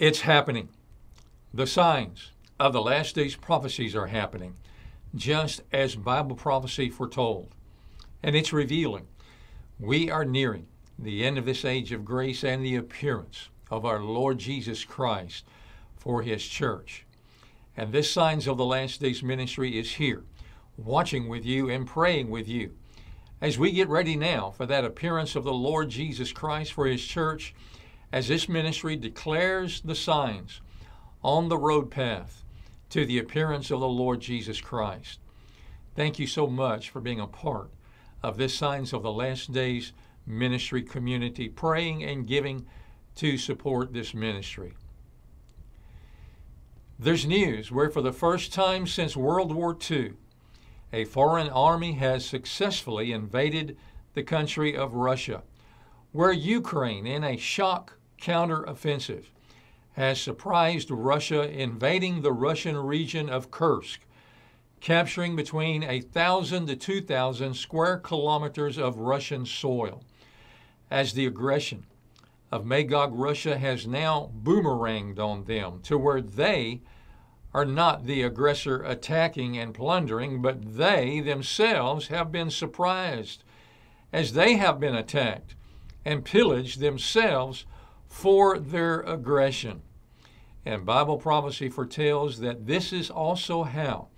It's happening. The signs of the last days prophecies are happening, just as Bible prophecy foretold. And it's revealing. We are nearing the end of this age of grace and the appearance of our Lord Jesus Christ for his church. And this Signs of the Last Days ministry is here, watching with you and praying with you as we get ready now for that appearance of the Lord Jesus Christ for his church, as this ministry declares the signs on the road path to the appearance of the Lord Jesus Christ. Thank you so much for being a part of this Signs of the Last Days ministry community, praying and giving to support this ministry. There's news where, for the first time since World War II, a foreign army has successfully invaded the country of Russia, where Ukraine, in a shock counteroffensive, has surprised Russia, invading the Russian region of Kursk, capturing between 1,000 to 2,000 square kilometers of Russian soil. As the aggression of Magog Russia has now boomeranged on them to where they are not the aggressor attacking and plundering, but they themselves have been surprised as they have been attacked and pillaged themselves for their aggression. And Bible prophecy foretells that this is also how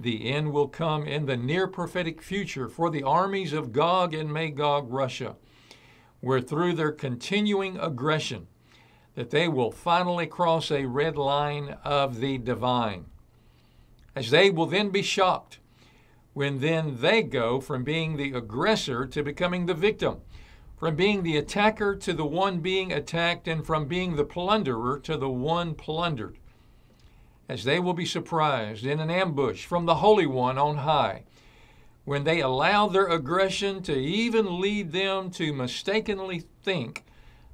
the end will come in the near prophetic future for the armies of Gog and Magog Russia, where through their continuing aggression, that they will finally cross a red line of the divine. As they will then be shocked when then they go from being the aggressor to becoming the victim, from being the attacker to the one being attacked, and from being the plunderer to the one plundered. As they will be surprised in an ambush from the Holy One on high, when they allow their aggression to even lead them to mistakenly think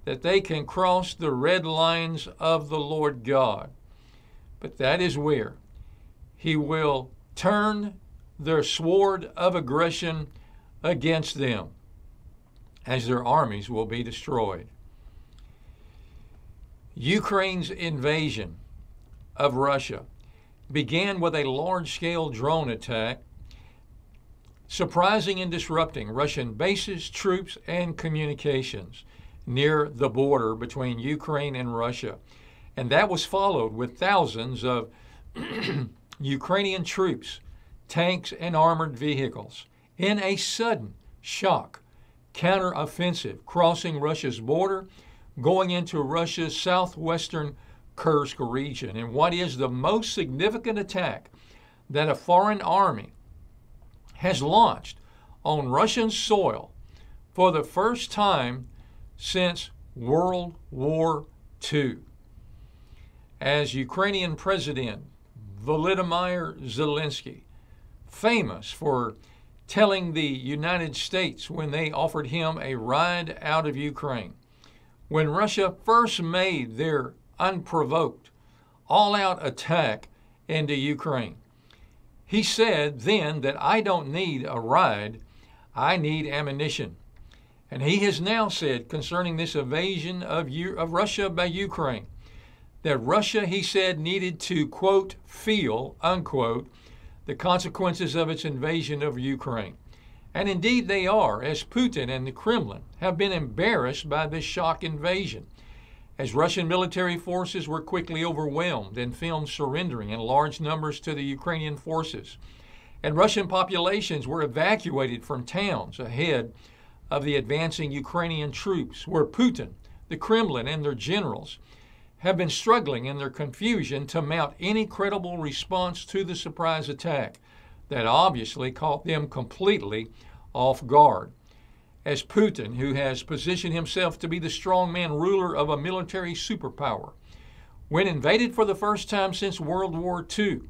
that they can cross the red lines of the Lord God. But that is where He will turn their sword of aggression against them, as their armies will be destroyed. Ukraine's invasion of Russia began with a large scale drone attack, surprising and disrupting Russian bases, troops, and communications near the border between Ukraine and Russia. And that was followed with thousands of Ukrainian troops, tanks, and armored vehicles in a sudden shock counteroffensive crossing Russia's border, going into Russia's southwestern Kursk region. And what is the most significant attack that a foreign army has launched on Russian soil for the first time since World War II. As Ukrainian President Volodymyr Zelensky, famous for telling the United States when they offered him a ride out of Ukraine, when Russia first made their unprovoked, all out attack into Ukraine. He said then that I don't need a ride, I need ammunition. And he has now said concerning this invasion of, U- of Russia by Ukraine that Russia, he said, needed to, quote, feel, unquote, the consequences of its invasion of Ukraine. And indeed they are, as Putin and the Kremlin have been embarrassed by this shock invasion, as Russian military forces were quickly overwhelmed and filmed surrendering in large numbers to the Ukrainian forces. And Russian populations were evacuated from towns ahead of the advancing Ukrainian troops, where Putin, the Kremlin, and their generals have been struggling in their confusion to mount any credible response to the surprise attack that obviously caught them completely off guard. As Putin, who has positioned himself to be the strongman ruler of a military superpower, when invaded for the first time since World War II,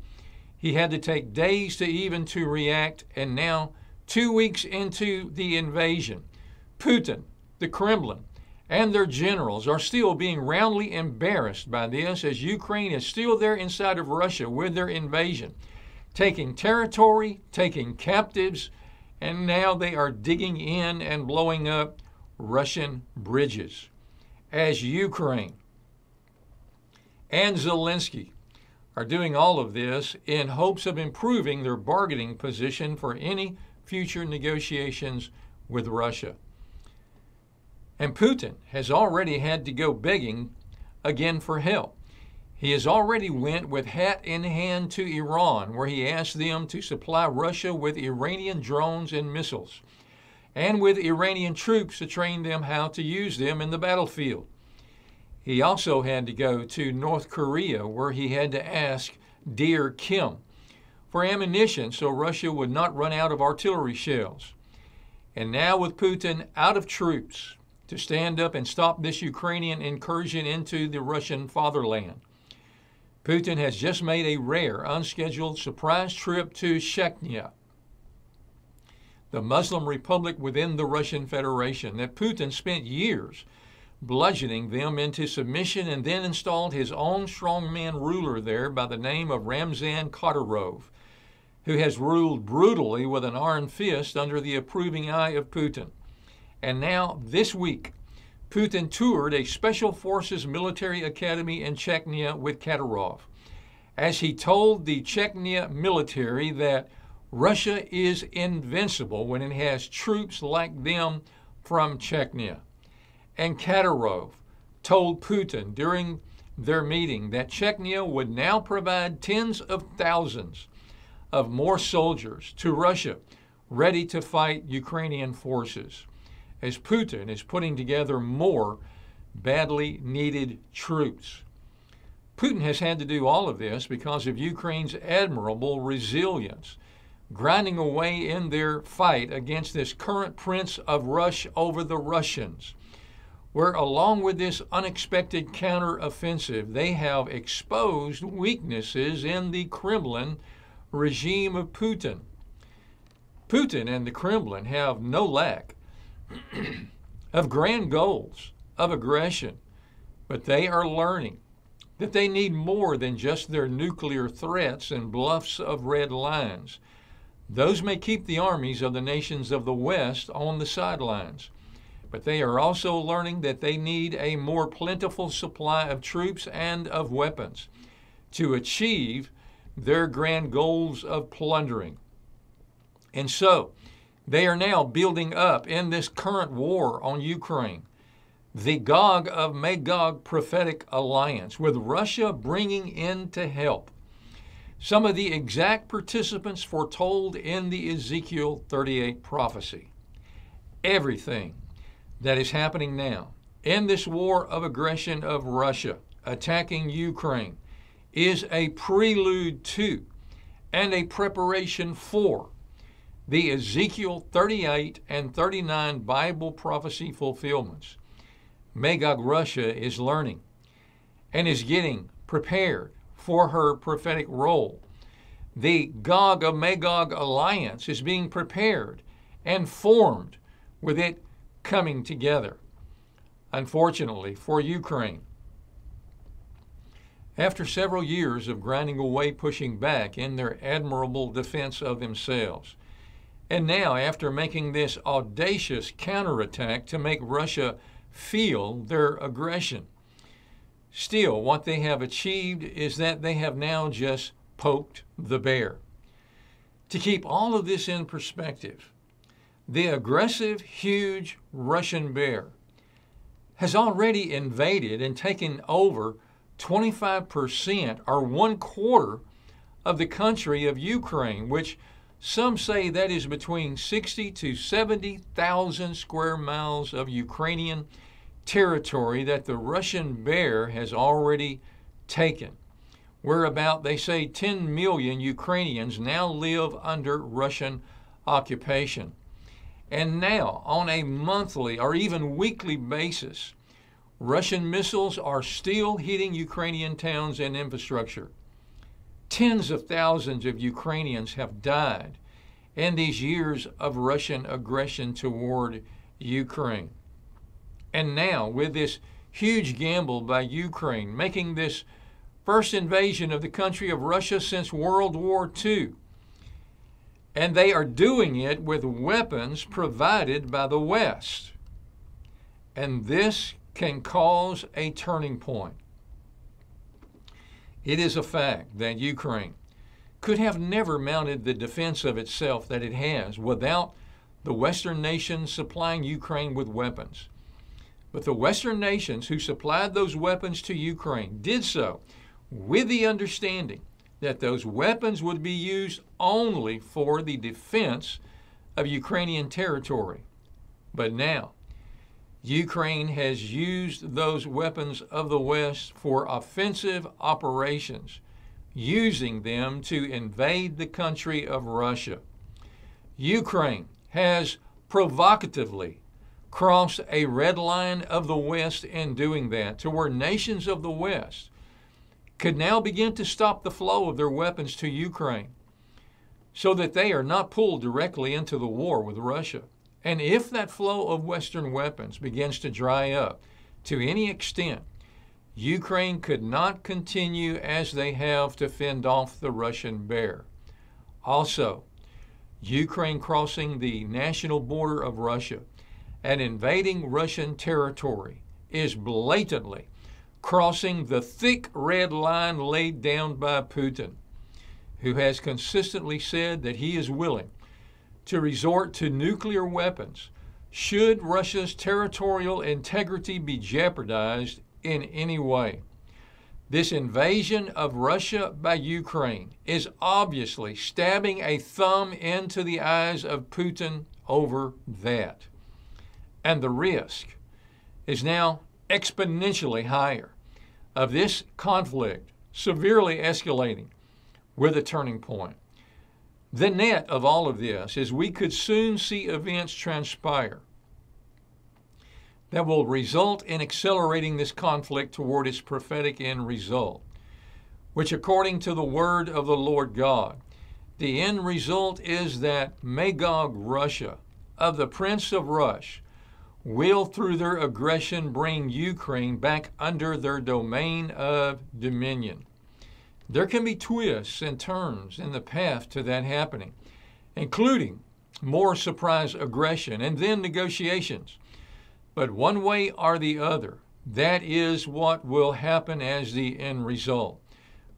he had to take days to even to react, and now, two weeks into the invasion, Putin, the Kremlin, and their generals are still being roundly embarrassed by this as Ukraine is still there inside of Russia with their invasion, taking territory, taking captives, and now they are digging in and blowing up Russian bridges. As Ukraine and Zelensky are doing all of this in hopes of improving their bargaining position for any future negotiations with Russia. And Putin has already had to go begging again for help. He has already went with hat in hand to Iran, where he asked them to supply Russia with Iranian drones and missiles, and with Iranian troops to train them how to use them in the battlefield. He also had to go to North Korea, where he had to ask dear Kim for ammunition so Russia would not run out of artillery shells. And now, with Putin out of troops to stand up and stop this Ukrainian incursion into the Russian fatherland, Putin has just made a rare, unscheduled surprise trip to Chechnya, the Muslim republic within the Russian Federation that Putin spent years bludgeoning them into submission and then installed his own strongman ruler there by the name of Ramzan Kadyrov, who has ruled brutally with an iron fist under the approving eye of Putin. And now, this week, Putin toured a Special Forces military academy in Chechnya with Kadyrov, as he told the Chechnya military that Russia is invincible when it has troops like them from Chechnya. And Kadyrov told Putin during their meeting that Chechnya would now provide tens of thousands of more soldiers to Russia ready to fight Ukrainian forces as Putin is putting together more badly needed troops. Putin has had to do all of this because of Ukraine's admirable resilience, grinding away in their fight against this current prince of Rosh over the Russians, where, along with this unexpected counteroffensive, they have exposed weaknesses in the Kremlin regime of Putin. Putin and the Kremlin have no lack of grand goals of aggression, but they are learning that they need more than just their nuclear threats and bluffs of red lines. Those may keep the armies of the nations of the West on the sidelines, but they are also learning that they need a more plentiful supply of troops and of weapons to achieve their grand goals of plundering. And so, they are now building up in this current war on Ukraine the Gog of Magog prophetic alliance, with Russia bringing in to help some of the exact participants foretold in the Ezekiel 38 prophecy. Everything that is happening now in this war of aggression of Russia attacking Ukraine is a prelude to and a preparation for the Ezekiel 38 and 39 Bible prophecy fulfillments. Magog Russia is learning and is getting prepared for her prophetic role. The Gog of Magog alliance is being prepared and formed with it coming together. Unfortunately for Ukraine, after several years of grinding away, pushing back in their admirable defense of themselves, and now, after making this audacious counterattack to make Russia feel their aggression, still, what they have achieved is that they have now just poked the bear. To keep all of this in perspective, the aggressive, huge Russian bear has already invaded and taken over 25% or one quarter of the country of Ukraine, which some say that is between 60 to 70,000 square miles of Ukrainian territory that the Russian bear has already taken. Where about, they say, 10 million Ukrainians now live under Russian occupation. And now, on a monthly or even weekly basis, Russian missiles are still hitting Ukrainian towns and infrastructure. Tens of thousands of Ukrainians have died in these years of Russian aggression toward Ukraine. And now, with this huge gamble by Ukraine, making this first invasion of the country of Russia since World War II, and they are doing it with weapons provided by the West. And this can cause a turning point. It is a fact that Ukraine could have never mounted the defense of itself that it has without the Western nations supplying Ukraine with weapons. But the Western nations who supplied those weapons to Ukraine did so with the understanding that those weapons would be used only for the defense of Ukrainian territory. But now, Ukraine has used those weapons of the West for offensive operations, using them to invade the country of Russia. Ukraine has provocatively crossed a red line of the West in doing that to where nations of the West could now begin to stop the flow of their weapons to Ukraine so that they are not pulled directly into the war with Russia. And if that flow of Western weapons begins to dry up to any extent, Ukraine could not continue as they have to fend off the Russian bear. Also, Ukraine crossing the national border of Russia and invading Russian territory is blatantly crossing the thick red line laid down by Putin, who has consistently said that he is willing to resort to nuclear weapons should Russia's territorial integrity be jeopardized in any way. This invasion of Russia by Ukraine is obviously stabbing a thumb into the eyes of Putin over that. And the risk is now exponentially higher of this conflict severely escalating with a turning point. The net of all of this is we could soon see events transpire that will result in accelerating this conflict toward its prophetic end result, which, according to the word of the Lord God, the end result is that Magog Russia, of the Prince of Rosh, will, through their aggression, bring Ukraine back under their domain of dominion. There can be twists and turns in the path to that happening, including more surprise aggression and then negotiations. But one way or the other, that is what will happen as the end result.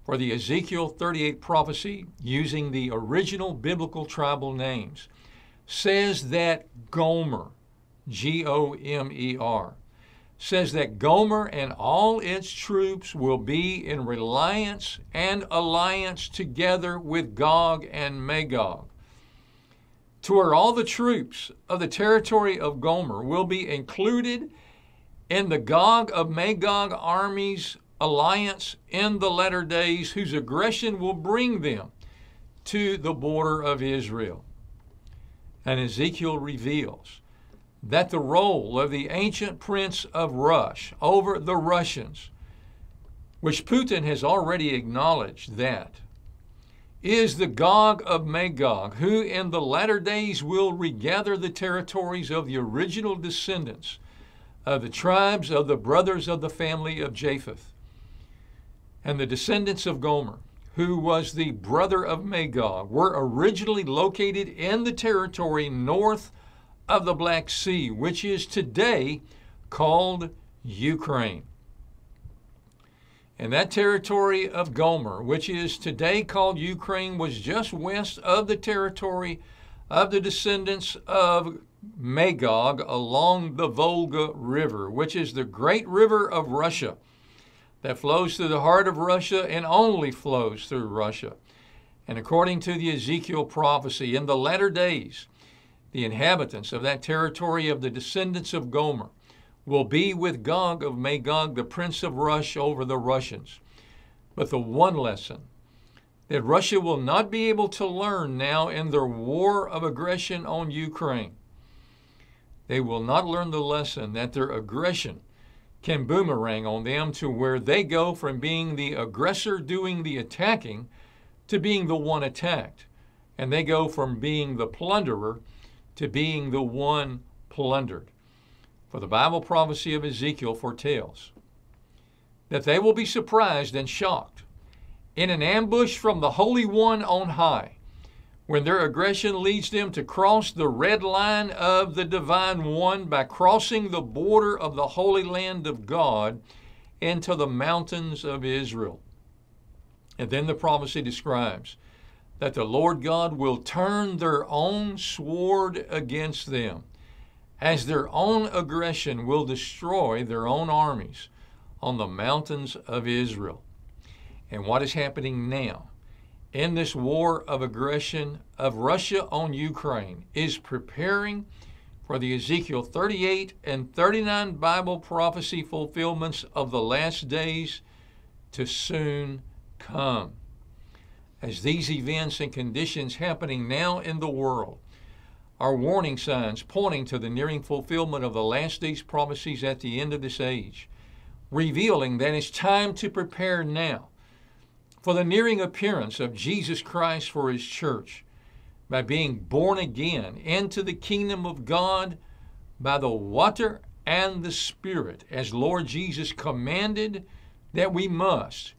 For the Ezekiel 38 prophecy, using the original biblical tribal names, says that Gomer, G O M E R, says that Gomer and all its troops will be in reliance and alliance together with Gog and Magog, to where all the troops of the territory of Gomer will be included in the Gog of Magog armies alliance in the latter days, whose aggression will bring them to the border of Israel. And Ezekiel reveals that the role of the ancient prince of Rosh over the Russians, which Putin has already acknowledged that, is the Gog of Magog, who in the latter days will regather the territories of the original descendants of the tribes of the brothers of the family of Japheth and the descendants of Gomer, who was the brother of Magog, were originally located in the territory north of the Black Sea, which is today called Ukraine. And that territory of Gomer, which is today called Ukraine, was just west of the territory of the descendants of Magog along the Volga River, which is the great river of Russia that flows through the heart of Russia and only flows through Russia. And according to the Ezekiel prophecy, in the latter days, the inhabitants of that territory of the descendants of Gomer will be with Gog of Magog, the prince of Rosh, over the Russians. But the one lesson that Russia will not be able to learn now in their war of aggression on Ukraine, they will not learn the lesson that their aggression can boomerang on them to where they go from being the aggressor doing the attacking to being the one attacked. And they go from being the plunderer to being the one plundered. For the Bible prophecy of Ezekiel foretells that they will be surprised and shocked in an ambush from the Holy One on high when their aggression leads them to cross the red line of the Divine One by crossing the border of the Holy Land of God into the mountains of Israel. And then the prophecy describes that the Lord God will turn their own sword against them, as their own aggression will destroy their own armies on the mountains of Israel. And what is happening now in this war of aggression of Russia on Ukraine is preparing for the Ezekiel 38 and 39 Bible prophecy fulfillments of the last days to soon come. As these events and conditions happening now in the world are warning signs pointing to the nearing fulfillment of the last days prophecies at the end of this age, revealing that it's time to prepare now for the nearing appearance of Jesus Christ for his church by being born again into the kingdom of God by the water and the Spirit, as Lord Jesus commanded that we must.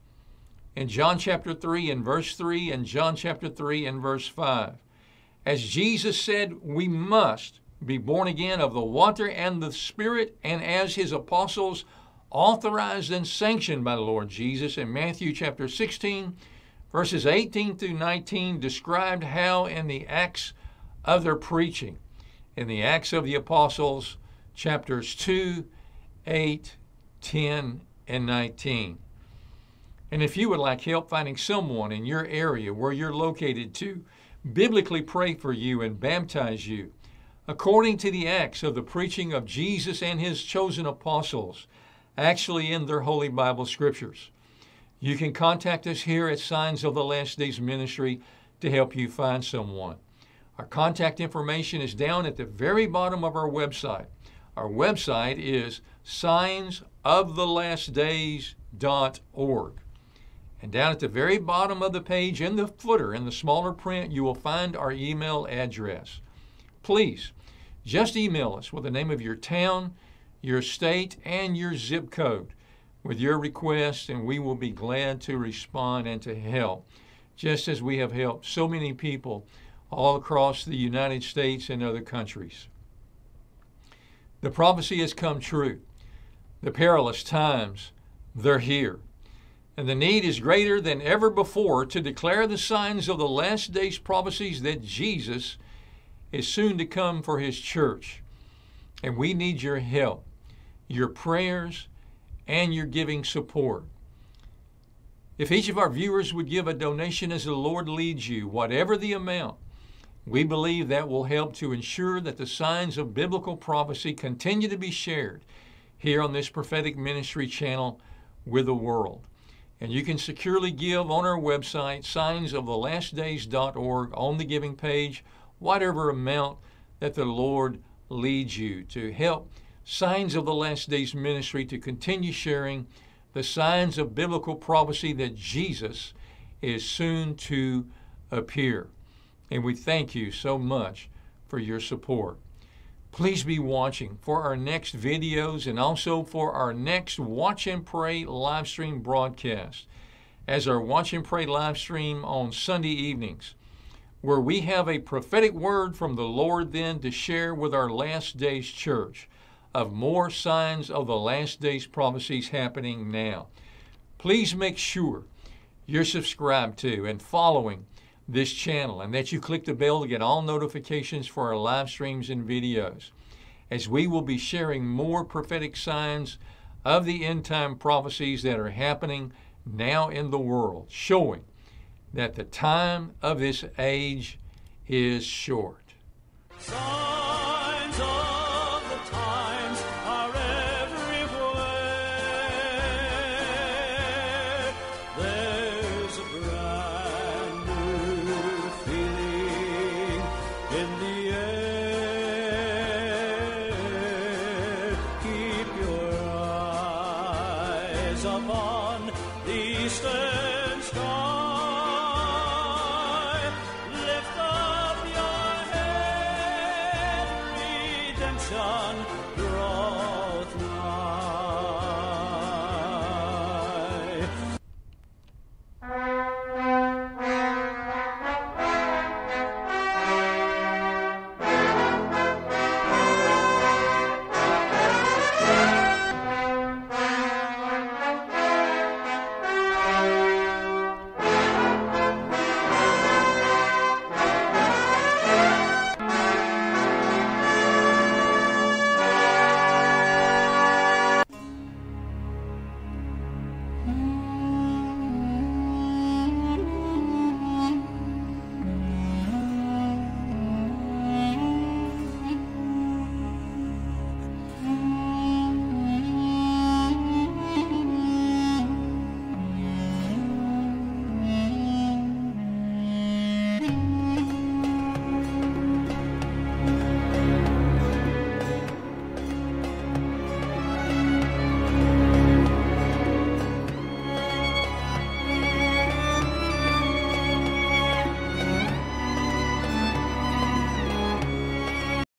In John chapter 3 and verse 3 and John chapter 3 and verse 5. As Jesus said, we must be born again of the water and the Spirit, and as his apostles authorized and sanctioned by the Lord Jesus in Matthew chapter 16, verses 18 through 19, described how in the Acts of their preaching, in the Acts of the Apostles, chapters 2, 8, 10, and 19. And if you would like help finding someone in your area where you're located to biblically pray for you and baptize you, according to the acts of the preaching of Jesus and his chosen apostles, actually in their Holy Bible scriptures. You can contact us here at Signs of the Last Days Ministry to help you find someone. Our contact information is down at the very bottom of our website. Our website is signsoftheLastDays.org. And down at the very bottom of the page in the footer, in the smaller print, you will find our email address. Please just email us with the name of your town, your state, and your zip code with your request, and we will be glad to respond and to help, just as we have helped so many people all across the United States and other countries. The prophecy has come true. The perilous times, they're here. And the need is greater than ever before to declare the signs of the last days prophecies that Jesus is soon to come for his church. And we need your help your prayers, and your giving support. If each of our viewers would give a donation as the Lord leads you, whatever the amount, we believe that will help to ensure that the signs of biblical prophecy continue to be shared here on this prophetic ministry channel with the world. And you can securely give on our website, signsofTheLastDays.org, on the giving page, whatever amount that the Lord leads you to help Signs of the Last Days ministry to continue sharing the signs of biblical prophecy that Jesus is soon to appear. And we thank you so much for your support. Please be watching for our next videos and also for our next Watch and Pray live stream broadcast. As our Watch and Pray live stream on Sunday evenings, where we have a prophetic word from the Lord then to share with our last days church of more signs of the last days prophecies happening now. Please make sure you're subscribed to and following this channel and that you click the bell to get all notifications for our live streams and videos as we will be sharing more prophetic signs of the end time prophecies that are happening now in the world, showing that the time of this age is short. redemption